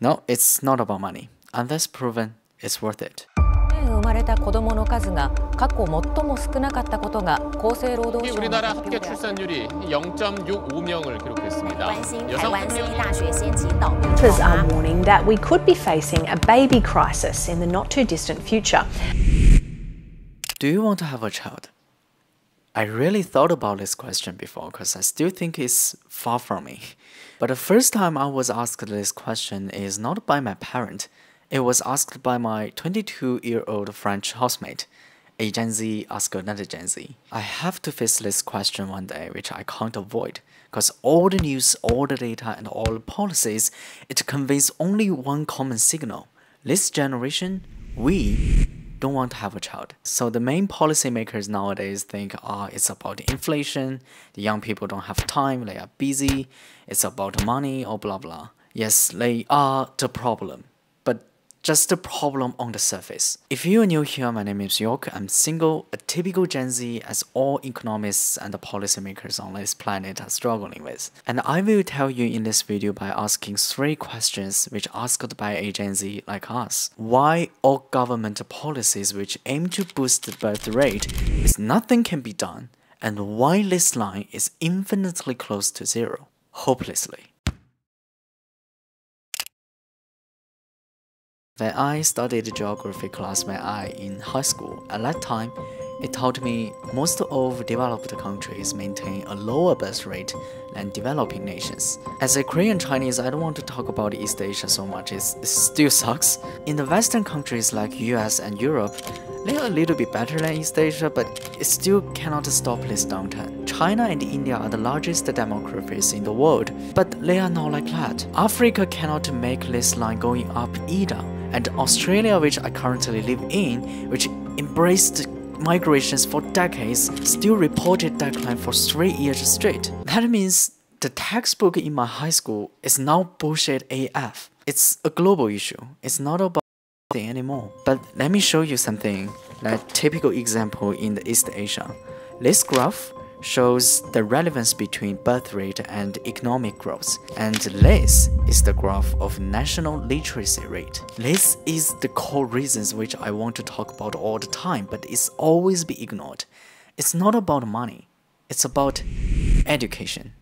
No, it's not about money. Unless proven, it's worth it. 生まれた子どもの数が過去最も少なかったことが厚生労働省の 우리나라 発 합계 表である 출산율이 0.65명을 기록했습니다. 关心台 여성 湾私立大学掀起倒闭 Doctors 潮 are 吗？ warning that we could be facing a baby crisis in the not too distant future. Do you want to have a child? I really thought about this question before because I still think it's far from me. But the first time I was asked this question is not by my parent. It was asked by my 22 year old French housemate. A Gen Z asked another Gen Z. I have to face this question one day, which I can't avoid. Because all the news, all the data, and all the policies, it conveys only one common signal. This generation, we don't want to have a child. So the main policymakers nowadays think, ah, it's about inflation. The young people don't have time. They are busy. It's about money or blah blah. Yes, they are the problem, just the problem on the surface. If you are new here, my name is York. I'm single, a typical Gen Z, as all economists and policymakers on this planet are struggling with. And I will tell you in this video by asking three questions which asked by a Gen Z like us. Why all government policies which aim to boost the birth rate is nothing can be done, and why this line is infinitely close to zero, hopelessly. When I studied geography class when I in high school, at that time, it taught me most of developed countries maintain a lower birth rate than developing nations. As a Korean Chinese, I don't want to talk about East Asia so much, it's, it still sucks. In the Western countries like US and Europe, they are a little bit better than East Asia, but it still cannot stop this downturn. China and India are the largest demographies in the world, but they are not like that. Africa cannot make this line going up either. And Australia, which I currently live in, which embraced migrations for decades, still reported decline for three years straight. That means the textbook in my high school is now bullshit AF. It's a global issue. It's not about thing anymore. But let me show you something, like typical example in the East Asia. This graph shows the relevance between birth rate and economic growth. And this is the graph of national literacy rate. This is the core reasons which I want to talk about all the time, but it's always be ignored. It's not about money. It's about education.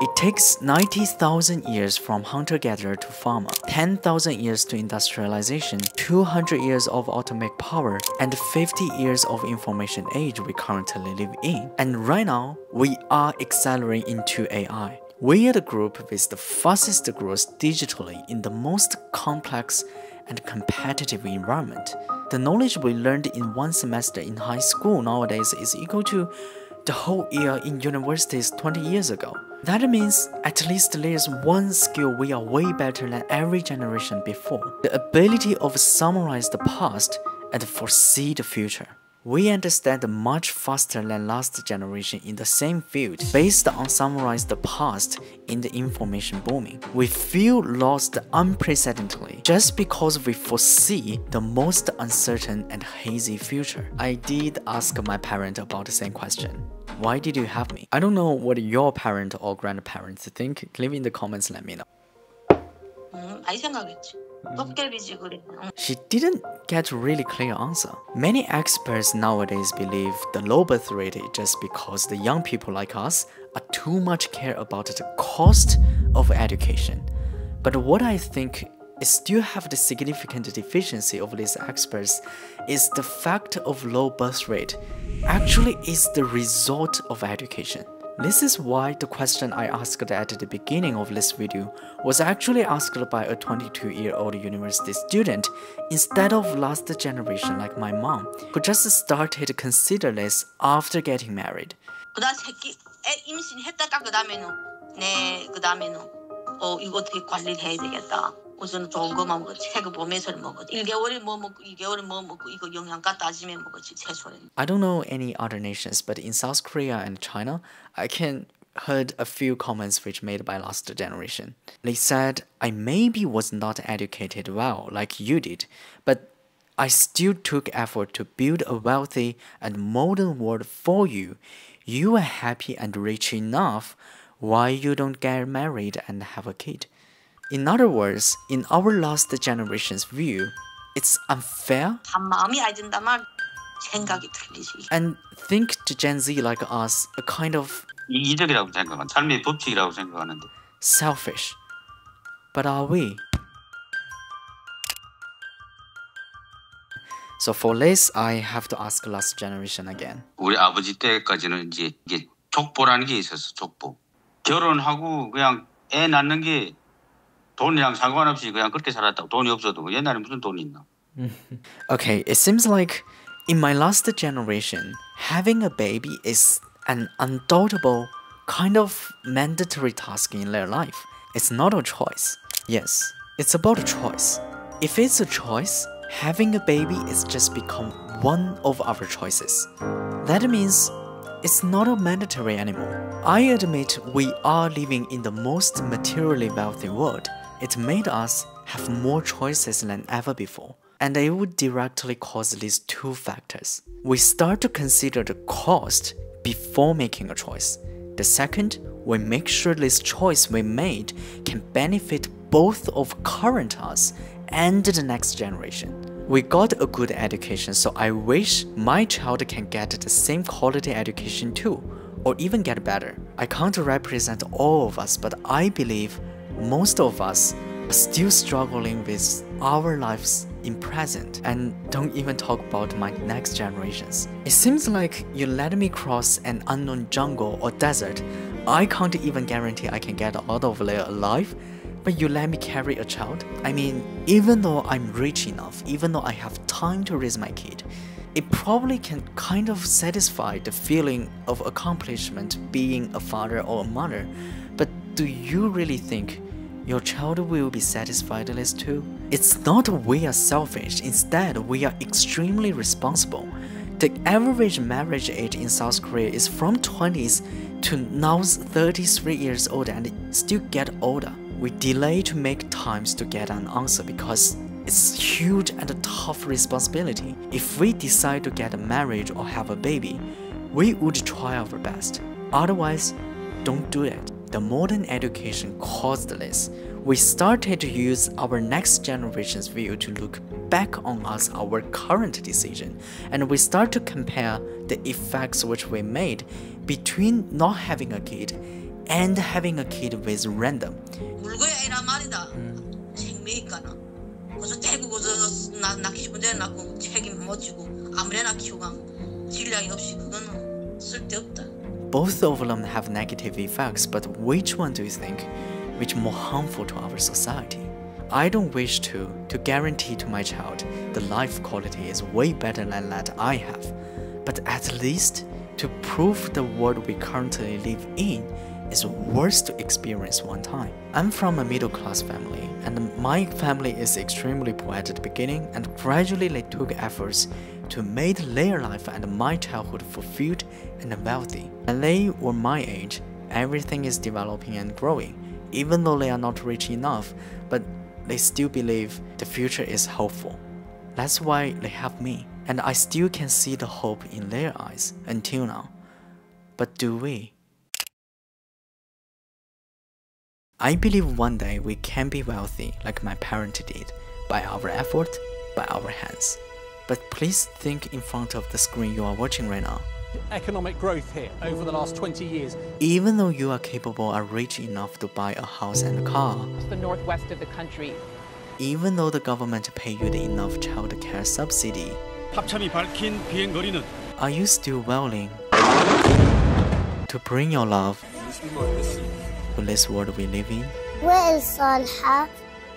It takes 90,000 years from hunter-gatherer to farmer, 10,000 years to industrialization, 200 years of atomic power, and 50 years of information age we currently live in. And right now, we are accelerating into AI. We are the group with the fastest growth digitally in the most complex and competitive environment. The knowledge we learned in one semester in high school nowadays is equal to the whole year in universities 20 years ago. That means at least there's one skill we are way better than every generation before the ability of summarize the past and foresee the future. We understand much faster than last generation in the same field based on summarize the past in the information booming. We feel lost unprecedentedly just because we foresee the most uncertain and hazy future. I did ask my parent about the same question. Why did you have me? I don't know what your parent or grandparents think. Leave in the comments let me know. 응, 많이 생각했지. 떡갈비지 그래. 응. She didn't get a really clear answer. Many experts nowadays believe the low birth rate is just because the young people like us are too much care about the cost of education. But what I think is still have the significant deficiency of these experts is the fact of low birth rate actually is the result of education. This is why the question I asked at the beginning of this video was actually asked by a 22 year old university student instead of last generation like my mom, who just started to consider this after getting married. 그다음 새끼 애 임신했다가 그다음에는 네 그다음에는 어 이거 어떻게 관리를 해야 되겠다. 우선 좋은 거만 먹었지. 해그 보면서를 먹었지. 1개월에 뭐 먹고 2개월에 뭐 먹고 이거 영양가 따지면 먹었지 채소는. I don't know any other nations, but in South Korea and China, I can heard a few comments which made by last generation. They said I maybe was not educated well like you did, but I still took effort to build a wealthy and modern world for you. You are happy and rich enough why you don't get married and have a kid. In other words, in our last generation's view, it's unfair 다 마음이 안 든다만 생각이 틀리지. and think to Gen Z like us a kind of 이기적이라고 생각한 삶의 법칙이라고 생각하는데 selfish. But are we? So for this, I have to ask last generation again. 우리 아버지 때까지는 이제 이게 족보라는 게 있었어 족보 결혼하고 그냥 애 낳는 게 돈이랑 상관없이 그냥 그렇게 살았다고 돈이 없어도 옛날에 무슨 돈이 있나 Okay, it seems like in my last generation, having a baby is an undoubtable kind of mandatory task in their life. It's not a choice. Yes, it's about a choice. If it's a choice, having a baby is just become one of our choices. That means it's not a mandatory anymore. I admit we are living in the most materially wealthy world. it made us have more choices than ever before. And it would directly cause these two factors. We start to consider the cost before making a choice. The second, we make sure this choice we made can benefit both of current us and the next generation. We got a good education, so I wish my child can get the same quality education too, or even get better. I can't represent all of us, but I believe most of us are still struggling with our lives in present and don't even talk about my next generations. It seems like you let me cross an unknown jungle or desert. I can't even guarantee I can get out of there alive, but you let me carry a child? I mean, even though I'm rich enough, even though I have time to raise my kid, it probably can kind of satisfy the feeling of accomplishment being a father or a mother. But do you really think your child will be satisfied this too? It's not we are selfish, instead, we are extremely responsible. The average marriage age in South Korea is from 20s to now 33 years old and still get older. We delay to make times to get an answer because it's huge and a tough responsibility. If we decide to get married or have a baby, we would try our best. Otherwise, don't do it. The modern education caused this. We started to use our next generation's view to look back on us our current decision, and we start to compare the effects which we made between not having a kid and having a kid with random. 물 both of them have negative effects, but which one do you think which more harmful to our society? I don't wish to, to guarantee to my child the life quality is way better than that I have, but at least to prove the world we currently live in is worse to experience one time. I'm from a middle class family, and my family is extremely poor at the beginning, and gradually they took efforts to make their life and my childhood fulfilled and wealthy. When they were my age, everything is developing and growing, even though they are not rich enough, but they still believe the future is hopeful. That's why they have me, and I still can see the hope in their eyes until now. But do we? I believe one day we can be wealthy like my parents did, by our effort, by our hands but please think in front of the screen you are watching right now. Economic growth here over the last 20 years. Even though you are capable are rich enough to buy a house and a car, it's the northwest of the country. Even though the government pay you the enough child care subsidy, are you still willing to bring your love to this world we live in? Where is Salha?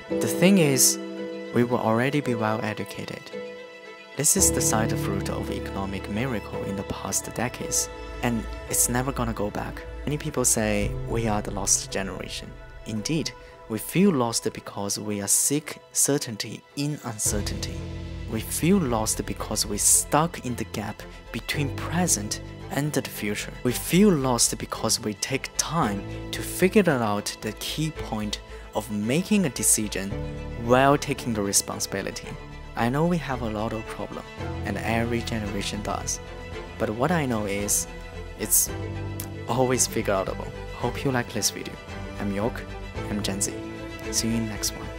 The thing is, we will already be well educated. This is the side fruit of economic miracle in the past decades, and it's never gonna go back. Many people say we are the lost generation. Indeed, we feel lost because we are seek certainty in uncertainty. We feel lost because we're stuck in the gap between present and the future. We feel lost because we take time to figure out the key point of making a decision while taking the responsibility. I know we have a lot of problem, and every generation does. But what I know is, it's always figure outable. Hope you like this video. I'm York. I'm Gen Z. See you in next one.